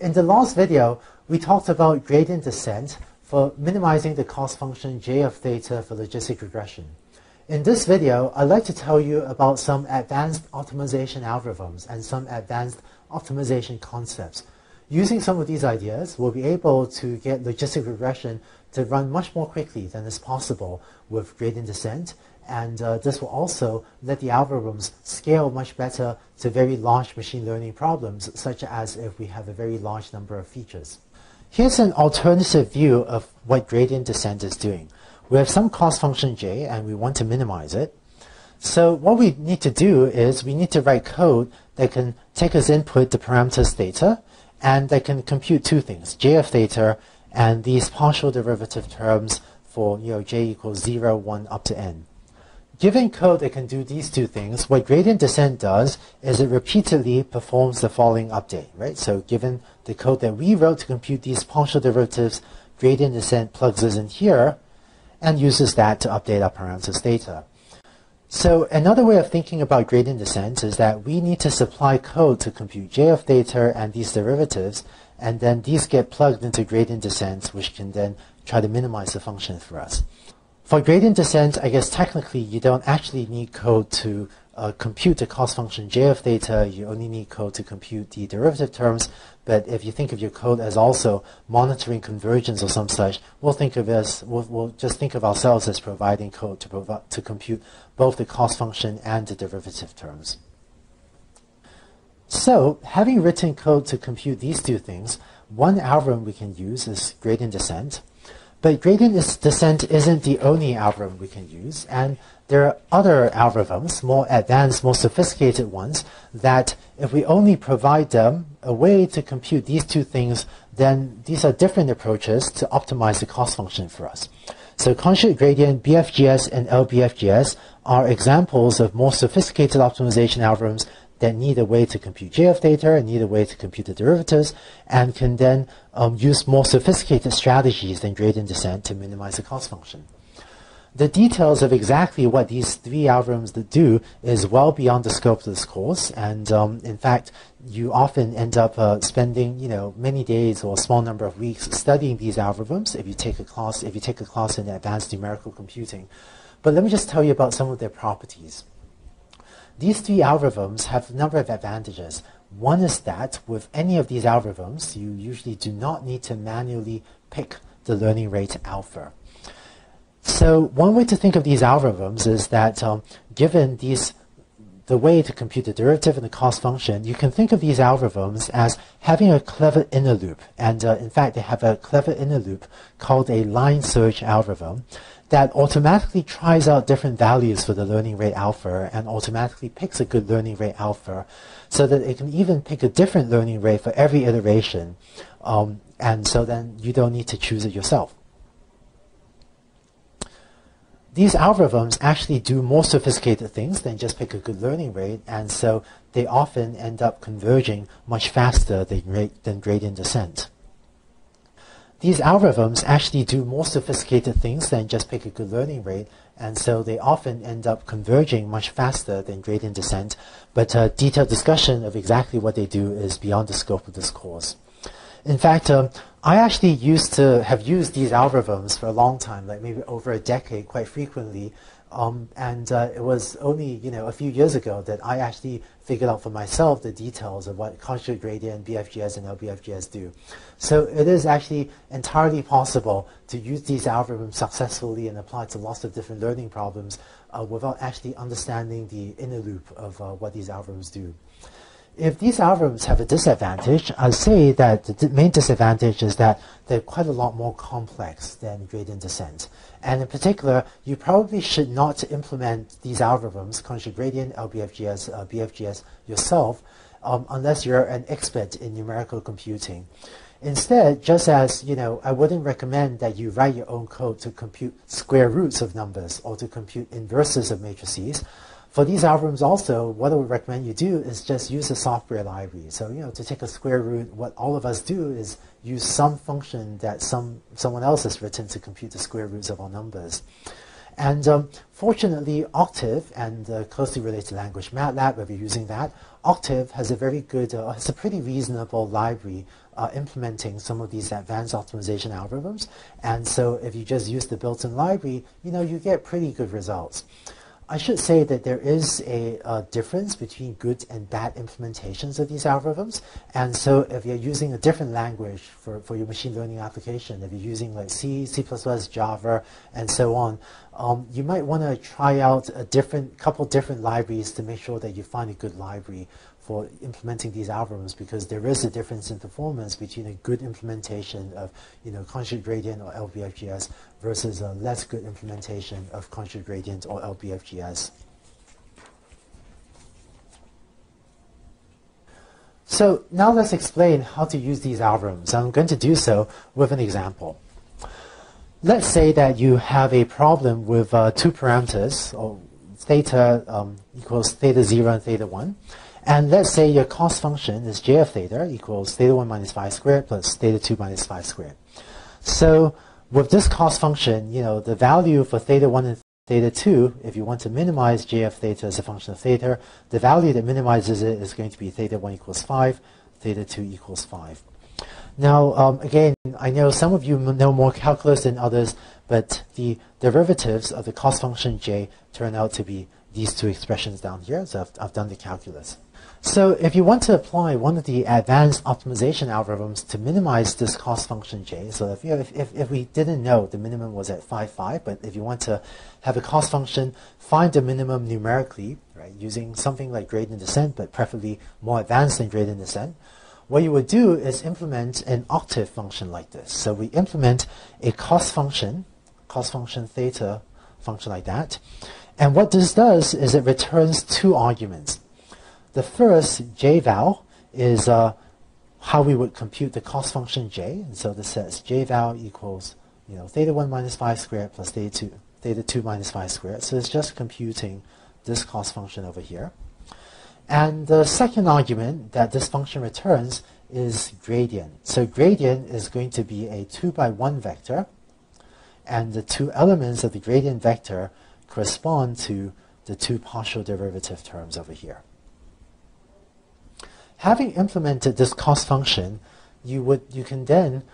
In the last video, we talked about gradient descent for minimizing the cost function j of theta for logistic regression. In this video, I'd like to tell you about some advanced optimization algorithms and some advanced optimization concepts. Using some of these ideas, we'll be able to get logistic regression to run much more quickly than is possible with gradient descent and uh, this will also let the algorithms scale much better to very large machine learning problems, such as if we have a very large number of features. Here's an alternative view of what gradient descent is doing. We have some cost function j, and we want to minimize it. So what we need to do is we need to write code that can take as input the parameters theta, and that can compute two things, j of theta and these partial derivative terms for you know j equals 0, 1 up to n. Given code that can do these two things, what gradient descent does is it repeatedly performs the following update, right? So given the code that we wrote to compute these partial derivatives, gradient descent plugs this in here and uses that to update our parameters theta. So another way of thinking about gradient descent is that we need to supply code to compute j of theta and these derivatives, and then these get plugged into gradient descent, which can then try to minimize the function for us. For gradient descent, I guess technically you don't actually need code to uh, compute the cost function j of theta. You only need code to compute the derivative terms. But if you think of your code as also monitoring convergence or some such, we'll think of as we'll, we'll just think of ourselves as providing code to to compute both the cost function and the derivative terms. So, having written code to compute these two things, one algorithm we can use is gradient descent. But gradient descent isn't the only algorithm we can use, and there are other algorithms, more advanced, more sophisticated ones, that if we only provide them a way to compute these two things, then these are different approaches to optimize the cost function for us. So conjugate gradient, BFGS, and LBFGS are examples of more sophisticated optimization algorithms that need a way to compute j of theta and need a way to compute the derivatives and can then um, use more sophisticated strategies than gradient descent to minimize the cost function. The details of exactly what these three algorithms do is well beyond the scope of this course, and um, in fact, you often end up uh, spending, you know, many days or a small number of weeks studying these algorithms if you take a class if you take a class in advanced numerical computing. But let me just tell you about some of their properties. These three algorithms have a number of advantages. One is that with any of these algorithms, you usually do not need to manually pick the learning rate alpha. So one way to think of these algorithms is that um, given these the way to compute the derivative and the cost function, you can think of these algorithms as having a clever inner loop. And uh, in fact, they have a clever inner loop called a line search algorithm that automatically tries out different values for the learning rate alpha and automatically picks a good learning rate alpha so that it can even pick a different learning rate for every iteration. Um, and so then you don't need to choose it yourself. These algorithms actually do more sophisticated things than just pick a good learning rate, and so they often end up converging much faster than, than gradient descent. These algorithms actually do more sophisticated things than just pick a good learning rate, and so they often end up converging much faster than gradient descent, but a detailed discussion of exactly what they do is beyond the scope of this course. In fact, um, I actually used to have used these algorithms for a long time, like maybe over a decade, quite frequently, um, and uh, it was only you know a few years ago that I actually figured out for myself the details of what conjugate gradient, BFGS, and LBFGS do. So it is actually entirely possible to use these algorithms successfully and apply to lots of different learning problems uh, without actually understanding the inner loop of uh, what these algorithms do if these algorithms have a disadvantage, I'd say that the main disadvantage is that they're quite a lot more complex than gradient descent. And in particular, you probably should not implement these algorithms, conjugate gradient, LBFGS, uh, BFGS, yourself, um, unless you're an expert in numerical computing. Instead, just as you know, I wouldn't recommend that you write your own code to compute square roots of numbers or to compute inverses of matrices. For these algorithms also, what I would recommend you do is just use a software library. So, you know, to take a square root, what all of us do is use some function that some someone else has written to compute the square roots of our numbers. And um, fortunately, Octave and the closely related language MATLAB, if you're using that, Octave has a very good, uh, has a pretty reasonable library uh, implementing some of these advanced optimization algorithms. And so if you just use the built-in library, you know, you get pretty good results. I should say that there is a, a, difference between good and bad implementations of these algorithms. And so if you're using a different language for, for your machine learning application, if you're using like C, C++, Java, and so on, um, you might want to try out a different couple different libraries to make sure that you find a good library for implementing these algorithms because there is a difference in performance between a good implementation of you know conjugate gradient or LBFGS versus a less good implementation of conjugate gradient or LBFGS. So now let's explain how to use these algorithms. I'm going to do so with an example. Let's say that you have a problem with uh, two parameters, or theta um, equals theta 0 and theta 1. And let's say your cost function is j of theta equals theta 1 minus phi squared plus theta 2 minus phi squared. So with this cost function, you know, the value for theta 1 and theta 2, if you want to minimize j of theta as a function of theta, the value that minimizes it is going to be theta 1 equals 5, theta 2 equals 5. Now, um, again, I know some of you know more calculus than others, but the derivatives of the cost function j turn out to be these two expressions down here, so I've, I've done the calculus. So if you want to apply one of the advanced optimization algorithms to minimize this cost function j, so if, you know, if, if, if, we didn't know the minimum was at 5, 5, but if you want to have a cost function, find the minimum numerically, right, using something like gradient descent, but preferably more advanced than gradient descent, what you would do is implement an octave function like this. So we implement a cost function, cost function theta function like that. And what this does is it returns two arguments. The first, jval, is uh, how we would compute the cost function j. And so this says jval equals you know, theta 1 minus phi squared plus theta 2, theta 2 minus phi squared. So it's just computing this cost function over here. And the second argument that this function returns is gradient. So gradient is going to be a 2 by 1 vector. And the two elements of the gradient vector correspond to the two partial derivative terms over here. Having implemented this cost function, you would you can then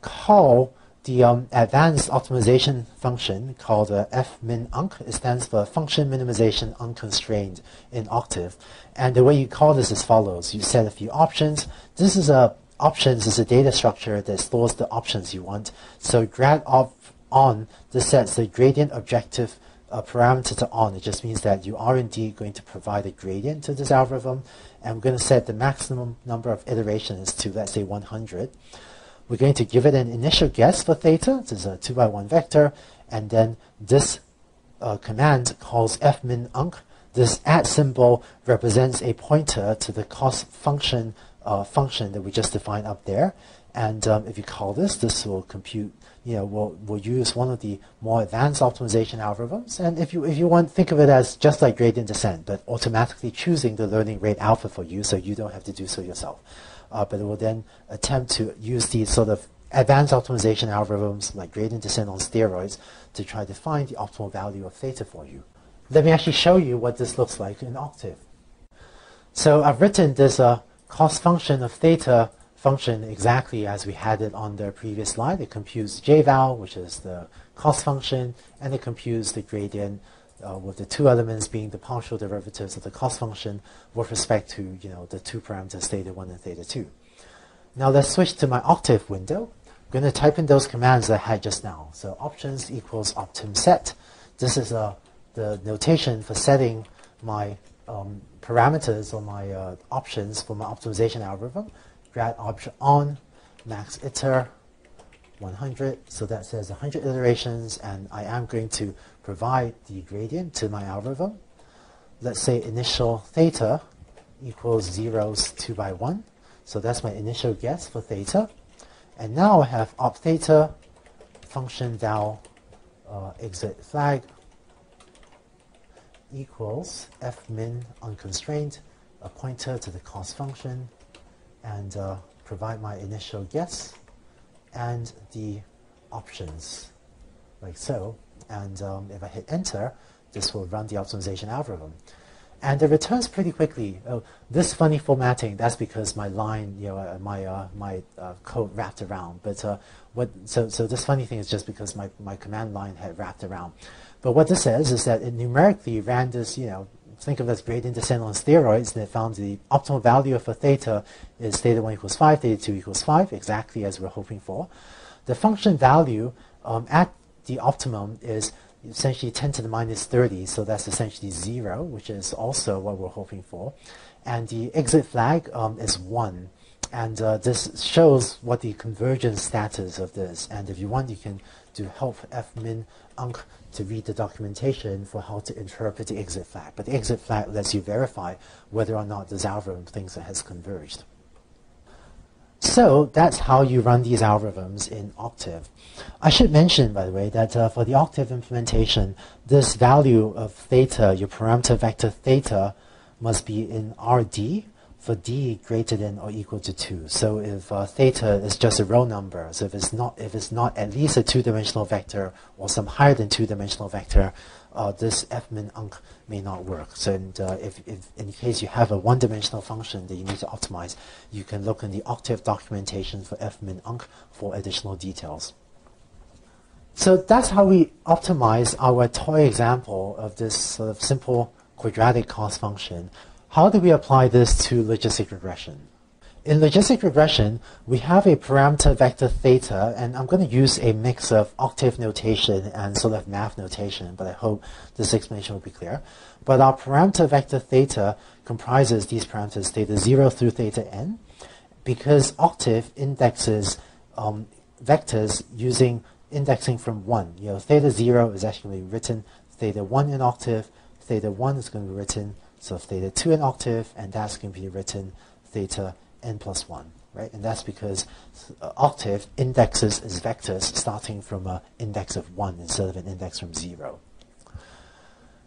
call the um, advanced optimization function called uh, fminunc. It stands for function minimization unconstrained in Octave. And the way you call this is follows. You set a few options. This is a options is a data structure that stores the options you want. So GradObj on this sets the gradient objective a parameter to on. It just means that you are indeed going to provide a gradient to this algorithm. And we're going to set the maximum number of iterations to, let's say, 100. We're going to give it an initial guess for theta. This is a 2 by 1 vector. And then this uh, command calls fminunc. This at symbol represents a pointer to the cost function uh, function that we just defined up there. And um, if you call this, this will compute you know, will we'll use one of the more advanced optimization algorithms. And if you if you want, think of it as just like gradient descent, but automatically choosing the learning rate alpha for you, so you don't have to do so yourself. Uh, but it will then attempt to use these sort of advanced optimization algorithms like gradient descent on steroids to try to find the optimal value of theta for you. Let me actually show you what this looks like in Octave. So I've written this uh, cost function of theta function exactly as we had it on the previous slide. It computes jval, which is the cost function, and it computes the gradient uh, with the two elements being the partial derivatives of the cost function with respect to you know the two parameters theta 1 and theta 2. Now let's switch to my Octave window. I'm going to type in those commands I had just now. So options equals optimset. This is uh, the notation for setting my um, parameters or my uh, options for my optimization algorithm grad option on, max iter 100. So that says 100 iterations, and I am going to provide the gradient to my algorithm. Let's say initial theta equals zeros 2 by 1. So that's my initial guess for theta. And now I have op theta function val uh, exit flag equals f min unconstrained, a pointer to the cost function, and uh, provide my initial guess and the options like so. And um, if I hit enter, this will run the optimization algorithm. And it returns pretty quickly. Oh, this funny formatting, that's because my line, you know, uh, my, uh, my uh, code wrapped around. But uh, what, so, so this funny thing is just because my, my command line had wrapped around. But what this says is that it numerically ran this, you know, think of as gradient descent on steroids, and it found the optimal value for theta is theta 1 equals 5, theta 2 equals 5, exactly as we're hoping for. The function value um, at the optimum is essentially 10 to the minus 30, so that's essentially 0, which is also what we're hoping for. And the exit flag um, is 1. And uh, this shows what the convergence status of this. And if you want, you can do help fmin unc to read the documentation for how to interpret the exit flag. But the exit flag lets you verify whether or not this algorithm thinks it has converged. So that's how you run these algorithms in Octave. I should mention, by the way, that uh, for the Octave implementation, this value of theta, your parameter vector theta, must be in RD for d greater than or equal to 2. So if uh, theta is just a row number, so if it's not if it's not at least a two-dimensional vector or some higher than two-dimensional vector, uh, this fminunc may not work. So and, uh, if, if in case you have a one-dimensional function that you need to optimize, you can look in the Octave documentation for fminunc for additional details. So that's how we optimize our toy example of this sort of simple quadratic cost function. How do we apply this to logistic regression? In logistic regression, we have a parameter vector theta, and I'm going to use a mix of octave notation and sort of math notation, but I hope this explanation will be clear. But our parameter vector theta comprises these parameters theta 0 through theta n, because octave indexes um, vectors using indexing from 1. You know, theta 0 is actually written theta 1 in octave, theta 1 is going to be written so theta 2 an octave, and that's going to be written theta n plus 1, right? And that's because octave indexes as vectors starting from an index of 1 instead of an index from 0.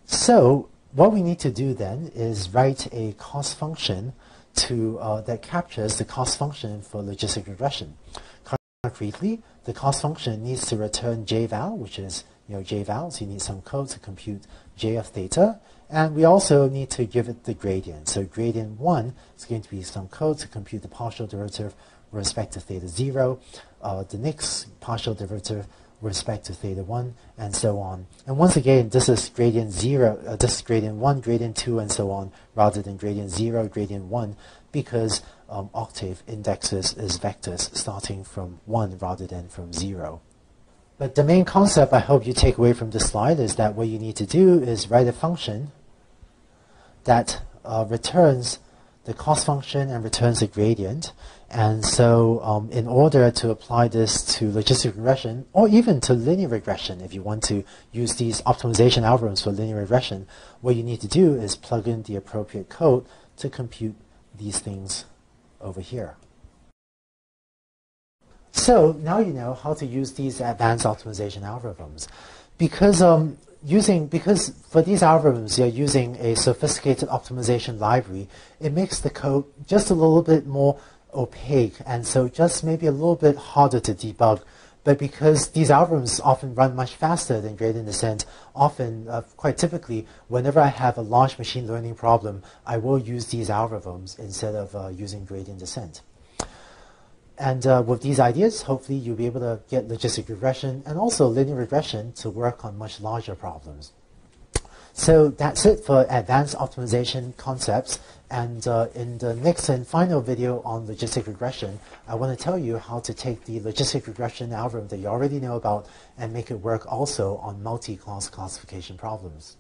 So what we need to do then is write a cost function to, uh, that captures the cost function for logistic regression. Concretely, the cost function needs to return jval, which is you know jval, so you need some code to compute j of theta, and we also need to give it the gradient. So gradient 1 is going to be some code to compute the partial derivative with respect to theta 0, uh, the next partial derivative with respect to theta 1, and so on. And once again, this is gradient 0, uh, this is gradient 1, gradient 2, and so on, rather than gradient 0, gradient 1, because um, octave indexes is vectors starting from 1 rather than from 0. But the main concept I hope you take away from this slide is that what you need to do is write a function that uh, returns the cost function and returns the gradient. And so um, in order to apply this to logistic regression, or even to linear regression, if you want to use these optimization algorithms for linear regression, what you need to do is plug in the appropriate code to compute these things over here. So now you know how to use these advanced optimization algorithms. Because um, using because for these algorithms you're using a sophisticated optimization library, it makes the code just a little bit more opaque and so just maybe a little bit harder to debug. But because these algorithms often run much faster than gradient descent, often, uh, quite typically, whenever I have a large machine learning problem, I will use these algorithms instead of uh, using gradient descent. And uh, with these ideas, hopefully you'll be able to get logistic regression and also linear regression to work on much larger problems. So that's it for advanced optimization concepts. And uh, in the next and final video on logistic regression, I want to tell you how to take the logistic regression algorithm that you already know about and make it work also on multi-class classification problems.